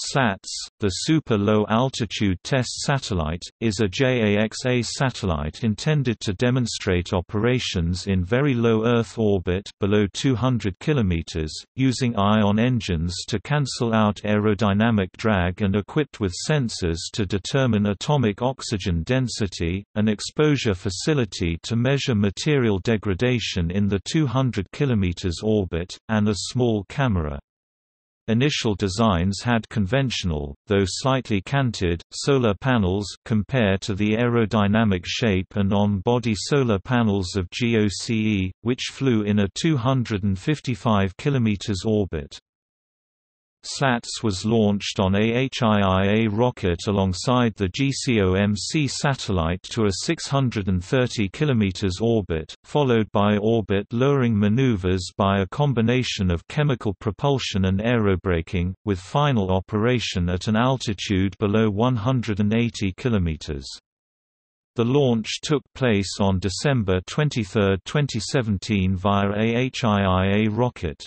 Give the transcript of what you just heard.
SLATS, the Super Low Altitude Test Satellite, is a JAXA satellite intended to demonstrate operations in very low Earth orbit below 200 km, using ion engines to cancel out aerodynamic drag and equipped with sensors to determine atomic oxygen density, an exposure facility to measure material degradation in the 200 km orbit, and a small camera. Initial designs had conventional, though slightly canted, solar panels compare to the aerodynamic shape and on-body solar panels of GOCE, which flew in a 255 km orbit. SLATS was launched on a HIIA rocket alongside the GCOMC satellite to a 630 km orbit, followed by orbit-lowering maneuvers by a combination of chemical propulsion and aerobraking, with final operation at an altitude below 180 km. The launch took place on December 23, 2017 via a HIIA rocket.